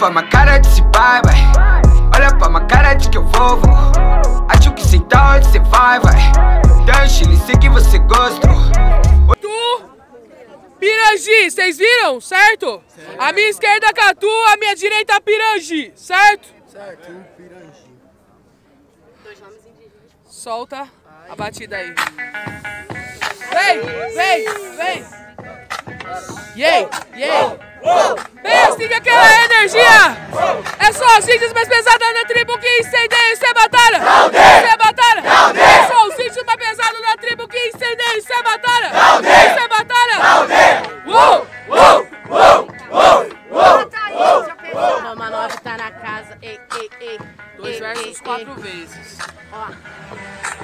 pra minha cara de se vai, vai. Olha pra minha cara de que eu vou, vou. Acho que sei tá onde cê vai, vai. Deixa ele sei que você gosta. Tu, Pirangi, vocês viram, certo? A minha esquerda é Catu, a minha direita é Pirangi, certo? Certo, Pirangi. Solta a batida aí. Vem, vem, vem. Yay, yay. Vem assim aquela energia. É só sítios mais pesados da tribo que incendeia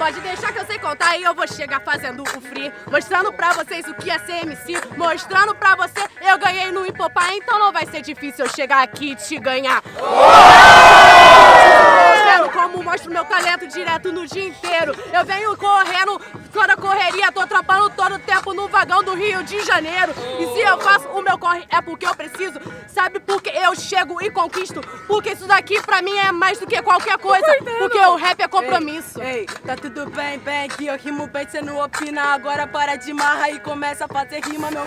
Pode deixar que eu sei contar e eu vou chegar fazendo o free. Mostrando pra vocês o que é ser MC. Mostrando pra você, eu ganhei no Hipopá, então não vai ser difícil eu chegar aqui e te ganhar. Vendo como mostro meu talento direto no dia inteiro. Eu venho correndo, toda correria, tô trampando todo o tempo no vagão do Rio de Janeiro. E se eu faço o meu corre é porque eu preciso. Sabe por que eu chego e conquisto? Porque isso daqui pra mim é mais do que qualquer coisa. Porque o rap é compromisso. Ei, tá tudo bem, bem, que eu rimo bem, cê não opina. Agora para de marra e começa a fazer rima, meu.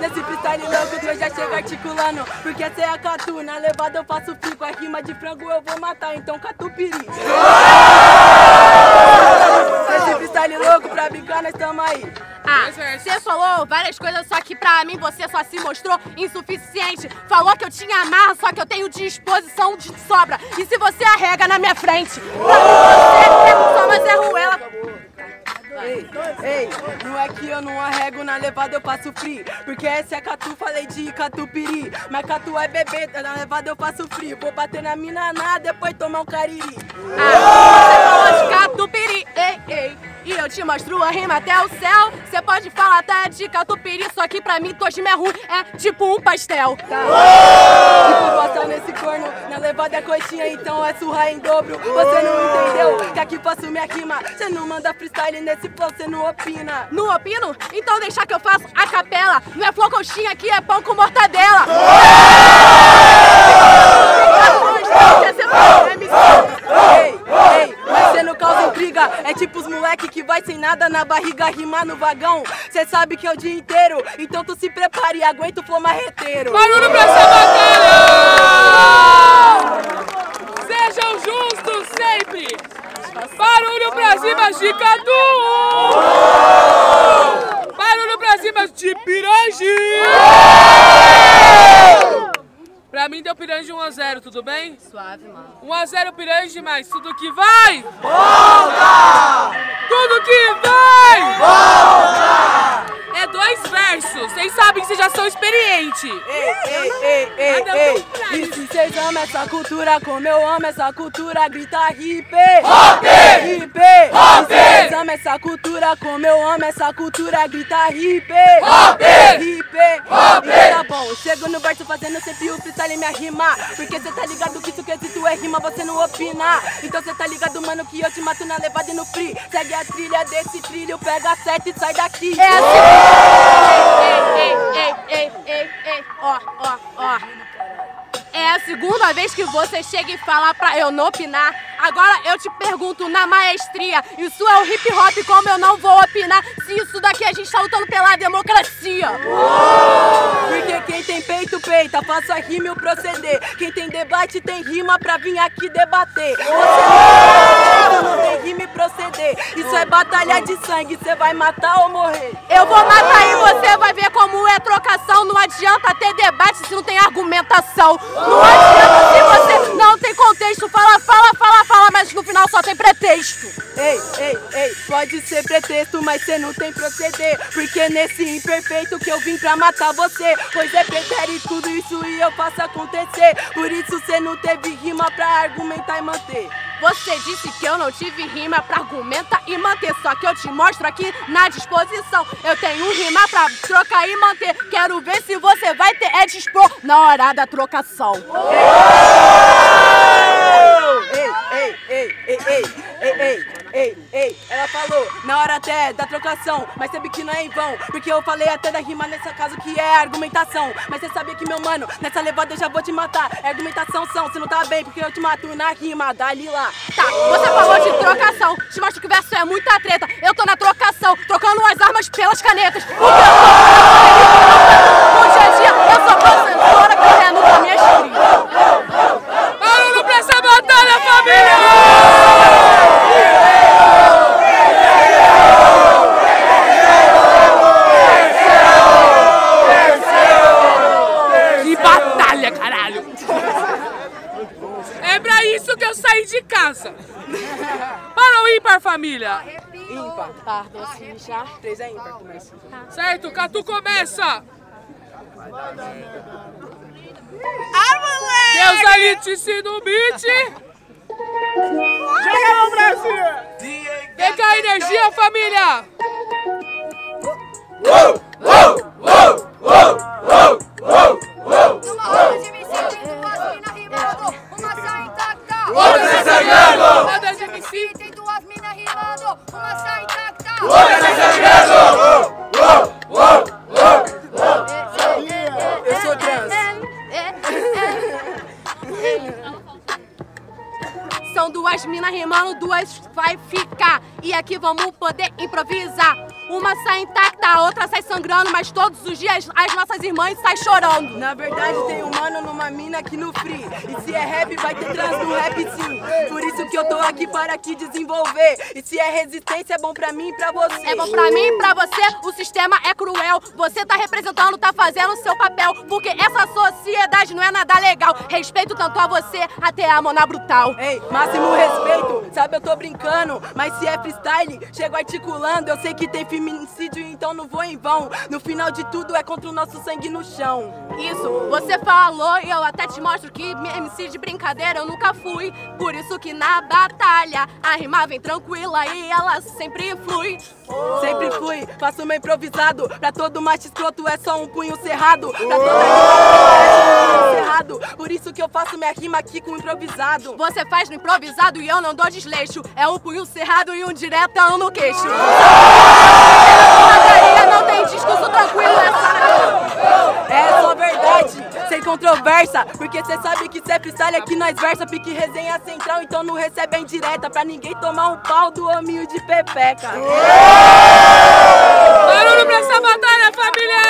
Nesse freestyle louco eu já chego articulando. Porque cê é catu, na levada eu faço fico. A rima de frango eu vou matar, então catupiri. Nesse freestyle louco pra brincar, nós tamo aí. Ah, você falou várias coisas, só que pra mim você só se mostrou insuficiente. Falou que eu tinha marra, só que eu tenho disposição de sobra. E se você arrega na minha frente, pra mim você é só, mas é ruela. Ei, ei, não é que eu não arrego na levada, eu faço free. Porque essa é catu, falei de catupiri. Mas catu é bebê, na levada eu faço free. Vou bater na mina nada, depois tomar um cariri. Ah, você falou de catupiry, ei, ei. E eu te mostro a rima até o céu. Você pode falar até de catupiry, só que pra mim Toshima é ruim, é tipo um pastel. Se for passar nesse corno, na levada é coxinha, então é surra em dobro. Você não entendeu? Que aqui faço minha rima. Você não manda freestyle nesse flow, você não opina. No opino? Então deixa que eu faço a capela. Não é flor coxinha aqui, é pão com mortadela. Ei, ei, mas cê não causa intriga. É tipo os moleque que vai sem nada na barriga rimar no vagão. Cê sabe que é o dia inteiro, então tu se prepare e aguenta o flow marreteiro. Barulho pra essa batalha! Sejam justos sempre! Barulho pra cima de Pirangi! Mim deu Pirangi 1x0, tudo bem? Suave, mano. 1x0 Pirangi, mas tudo que vai! Volta! Tudo que vai! Volta! É dois versos, vocês sabem que vocês já são experientes. Ei, ei, ei, ei, Cada um ei. E se vocês amam essa cultura, como eu amo essa cultura, grita hip! Hip! Hip! E se vocês amam essa cultura, como eu amo essa cultura, grita hip! Hip! Chego no verso fazendo sempre o freestyle minha rima. Porque cê tá ligado que isso quesito é rima, você não opina. Então cê tá ligado, mano, que eu te mato na levada e no free. Segue a trilha desse trilho, pega a sete e sai daqui. É assim. Ei, ei, ei, ei, ei, ei, ó, ó, ó. É a segunda vez que você chega e fala pra eu não opinar. Agora eu te pergunto na maestria, isso é o hip hop, como eu não vou opinar se isso daqui a gente tá lutando pela democracia? Porque quem tem peito, peita, faça rima e o proceder. Quem tem debate tem rima pra vir aqui debater. Você não tem rima e proceder. Isso é batalha de sangue, cê vai matar ou morrer. Eu vou matar e você vai ver como é trocação. Não adianta ter debate se não tem argumentação. Não adianta se você não tem contexto. Fala, fala, pretexto. Ei, ei, ei, pode ser pretexto, mas cê não tem proceder. Porque nesse imperfeito que eu vim pra matar você. Pois é, pretere tudo isso e eu faço acontecer. Por isso cê não teve rima pra argumentar e manter. Você disse que eu não tive rima pra argumentar e manter. Só que eu te mostro aqui na disposição. Eu tenho rima pra trocar e manter. Quero ver se você vai ter é dispor na hora da trocação. Ei, ei, ei, ei, ei, ei, ei, ela falou, na hora até da trocação, mas sabe que não é em vão, porque eu falei até da rima nessa casa que é argumentação. Mas você sabia que, meu mano, nessa levada eu já vou te matar. É argumentação são, se não tá bem, porque eu te mato na rima, dali lá. Tá, você falou de trocação. Te mostro que o verso é muita treta. Eu tô na trocação, trocando as armas pelas canetas. Porque eu tô no dia a dia, eu sou professora correndo com a minha escrita. Barulho pra essa batalha, família! Que batalha, caralho! É pra isso que eu saí Para o ímpar, família. Ímpar. Tá, duas fichas. Três é ímpar, começa. Certo, Catu começa. Deus Alitice no beat. Vem cá, energia, família. Uma roda de MC, Outra sai sangrando. Roda de MC, tem duas mina rimando, uma sai intacta. Eu sou trans. São duas minas rimando, duas vai ficar. E aqui vamos poder improvisar. Uma sai intacta, a outra sai sangrando, mas todos os dias as nossas irmãs saem chorando. Na verdade tem um mano numa mina aqui no free E se é rap vai ter trans no rap sim Por isso que eu tô aqui para aqui desenvolver E se é resistência é bom pra mim e pra você É bom pra mim e pra você, o sistema é cruel. Você tá representando, tá fazendo o seu papel. Porque essa sociedade não é nada legal. Respeito tanto a você, até a Mona Brutal. Ei, máximo respeito, sabe eu tô brincando Mas se é freestyle, chego articulando Eu sei que tem feminicídio, então não vou em vão. No final de tudo é contra o nosso sangue no chão Isso, você falou e eu até te mostro que MC de brincadeira eu nunca fui. Por isso que na batalha a rima vem tranquila e ela sempre flui. Sempre fui, faço meu improvisado Pra todo macho escroto é só um punho cerrado Pra toda é um cerrado Por isso que eu faço minha rima aqui com improvisado Você faz no improvisado e eu não dou desleixo. É um punho cerrado e um diretão no queixo. Discurso tranquilo, é só. É só verdade, sem controvérsia. Porque cê sabe que cê é freestyle aqui nós versa. Pique resenha central, então não recebe a indireta. Pra ninguém tomar um pau do hominho de pepeca. Barulho pra essa batalha, família!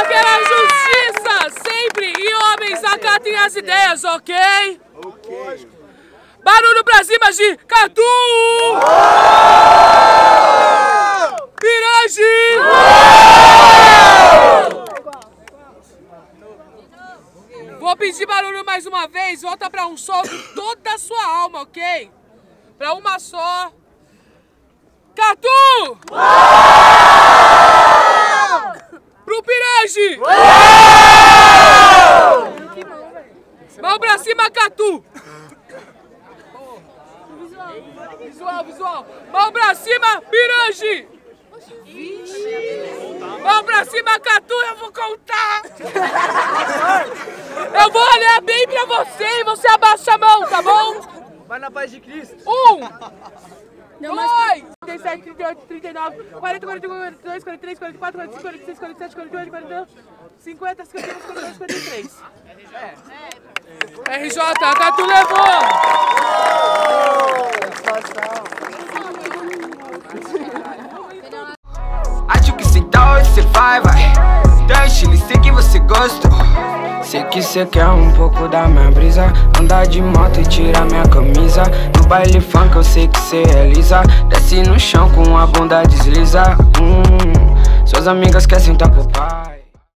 Aquela justiça sempre. E homens acatem as ideias, ok? Barulho pra cima de Pirange! Vou pedir barulho mais uma vez, volta pra um só com toda a sua alma, ok? Pra uma só. Catu! Pro Pirange! Mão pra cima, Catu! Visual, visual! Mão pra cima, Pirange! Mão pra cima, Catu, eu vou contar! Eu vou olhar bem pra você e você abaixa a mão, tá bom? Vai na paz de Cristo. Um! Dois! 37, 38, 39, 40, 41, 42, 43, 44, 45, 46, 47, 48, 49, 50, 51, 52, 53. RJ, Catu levou! Cê tá onde cê vai, vai sei que você gostou Sei que cê quer um pouco da minha brisa. Andar de moto e tirar minha camisa. No baile funk eu sei que cê é lisa. Desce no chão com a bunda desliza. Hum, Suas amigas querem sentar pro pai